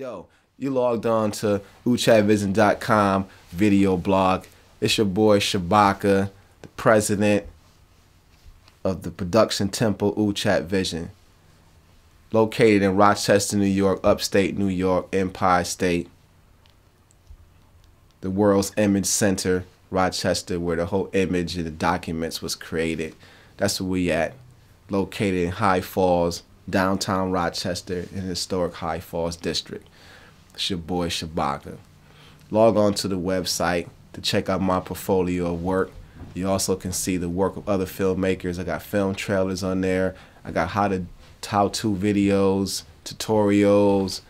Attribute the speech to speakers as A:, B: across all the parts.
A: Yo, you logged on to utchatvision.com video blog. It's your boy Shabaka, the president of the production temple Utchat Vision. Located in Rochester, New York, upstate New York, Empire State. The world's image center, Rochester, where the whole image and the documents was created. That's where we at. Located in High Falls, downtown Rochester in historic High Falls district. It's your boy Shabaka. Log on to the website to check out my portfolio of work. You also can see the work of other filmmakers. I got film trailers on there. I got how to how-to videos, tutorials,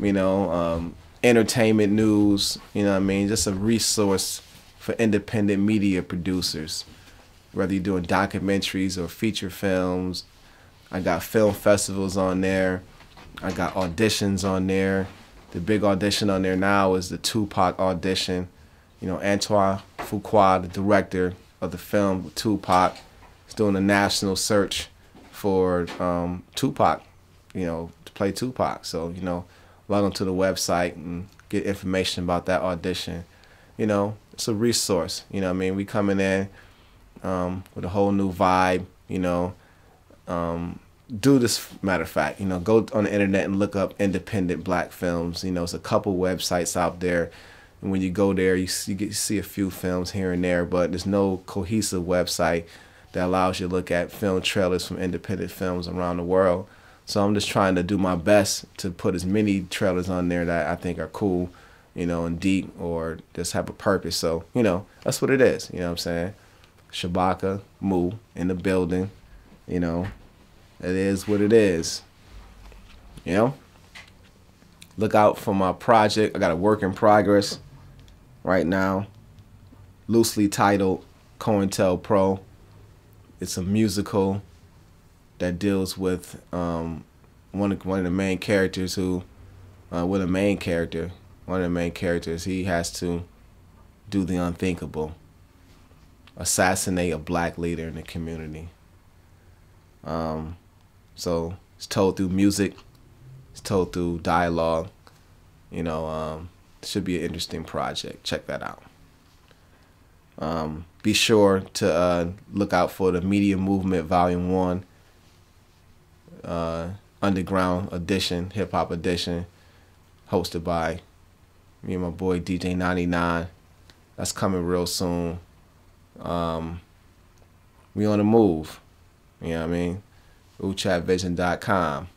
A: you know, um, entertainment news. You know I mean? Just a resource for independent media producers. Whether you're doing documentaries or feature films, I got film festivals on there. I got auditions on there. The big audition on there now is the Tupac audition. You know, Antoine Fuqua, the director of the film Tupac, is doing a national search for um, Tupac, you know, to play Tupac. So, you know, log on to the website and get information about that audition. You know, it's a resource. You know I mean? We coming in um, with a whole new vibe, you know um, do this matter of fact you know go on the internet and look up independent black films. You know it's a couple websites out there. And when you go there you see, you get, see a few films here and there but there's no cohesive website that allows you to look at film trailers from independent films around the world. So i'm just trying to do my best to put as many trailers on there that i think are cool you know and deep or just have a purpose. So you know that's what it is. You know what i'm saying? Shabaka moo in the building you know it is what it is. You know? Look out for my project. I got a work in progress right now, loosely titled COINTELPRO. It's a musical that deals with um, one of one of the main characters who, uh, with a main character, one of the main characters, he has to do the unthinkable, assassinate a black leader in the community. Um, so it's told through music, it's told through dialogue. You know, um, should be an interesting project. Check that out. Um, be sure to uh, look out for the Media Movement Volume 1 uh, Underground Edition, Hip Hop Edition, hosted by me and my boy DJ 99. That's coming real soon. Um, we on the move. You know what I mean? utchatvision.com.